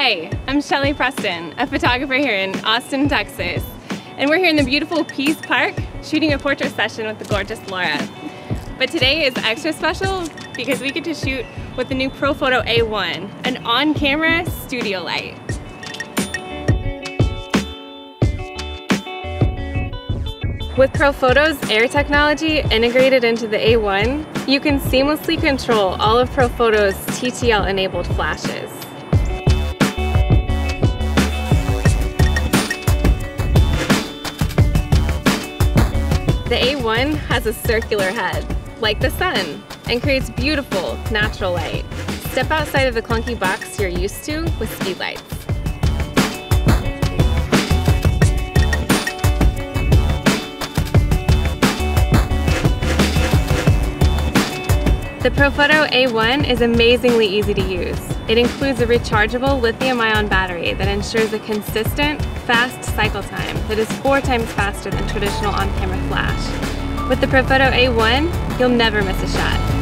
Hi, I'm Shelly Preston, a photographer here in Austin, Texas. And we're here in the beautiful Pease Park shooting a portrait session with the gorgeous Laura. But today is extra special because we get to shoot with the new Profoto A1, an on-camera studio light. With Profoto's air technology integrated into the A1, you can seamlessly control all of Profoto's TTL-enabled flashes. The A1 has a circular head, like the sun, and creates beautiful, natural light. Step outside of the clunky box you're used to with speed lights. The Profoto A1 is amazingly easy to use. It includes a rechargeable lithium-ion battery that ensures a consistent, fast cycle time that is four times faster than traditional on-camera flash. With the Profoto A1, you'll never miss a shot.